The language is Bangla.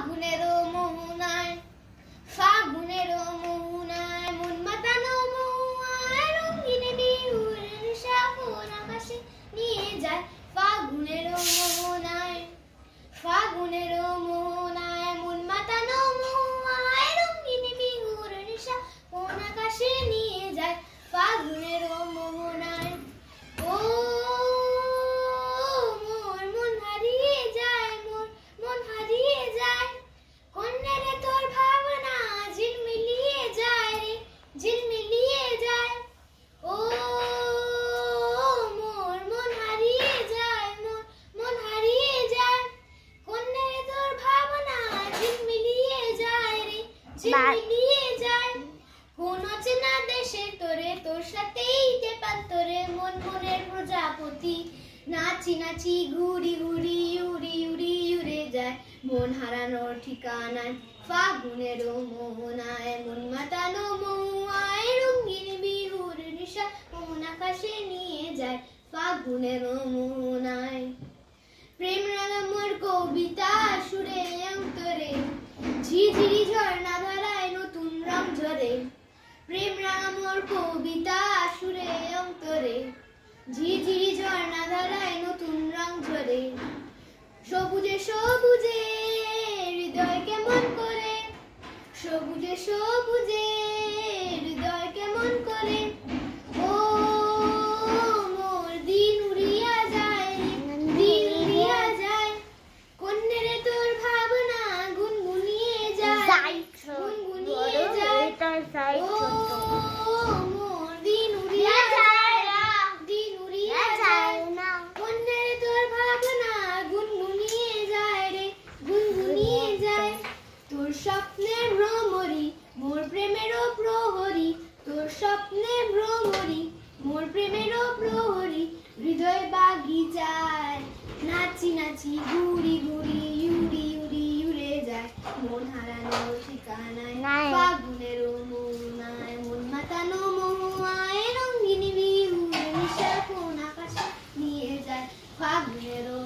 ফাগুনের মোহনায় ফাগুনের মোহনায় মন মাতানো মহুয়ায় রঙিন বিহুর সাবন আকাশে নিয়ে যায়। ফাগুনের মোহনায় ফাগুনের মোহনায় মন মাতানো মহুয়ায় রঙিন বিহুর সাবন আকাশে নিয়ে যায় ফাগুনের মোহনায় ও মোর মন হারিয়ে যায় মোর মন হারিয়ে যায় কন্যা রে তোর ভাবনা ঝিলমিলিয়ে যায় রে ঝিলমিলিয়ে যায় ও মোর মন হারিয়ে যায় মোর মন হারিয়ে যায় কন্যা রে তোর ভাবনা ঝিলমিলিয়ে যায় রে ঝিলমিলিয়ে যায় কোন চেনা দেশে তোরে, তোর সাথেই টেপান তোরে। মন মনের প্রজাপতি, নাচি নাচি ঘুরি ঘুরি উড়ি উড়ি উড়ে যায়। মন হারানোর ঠিকানায় ফাগুনের মোহনায়। মন মাতানো মহুয়ায়, রঙিন বিহুর নিশা। মন আকাশে নিয়ে যায় ফাগুনের মোহনায়। প্রেম রাগামর কবিতা সুরে অন্তরে। ঝিঝিরি ধারায় রং ঝরে প্রেম রামর কবিতা সুরে অন্তরে। ঝিঝিরি ঝর্ণা ধারায় নতুন রং ঝরে। তোর স্বপ্নের ভ্রমরি মোর প্রেমেরও প্রহরি। তোর স্বপ্নে ভ্রমরি মোর প্রেমেরও প্রহরি। হৃদয় বাগিচায় নাচি নাচি ঘুরি ঘুরি উড়ি উড়ি উড়ে যায়। মন হারানো ঠিকানায় ফাগুনের মোহনায় মন মাতানো মোহায় রঙ্গিনী বিহুর নিশা কোন আকাশে নিয়ে যায়। ফাগুনেরও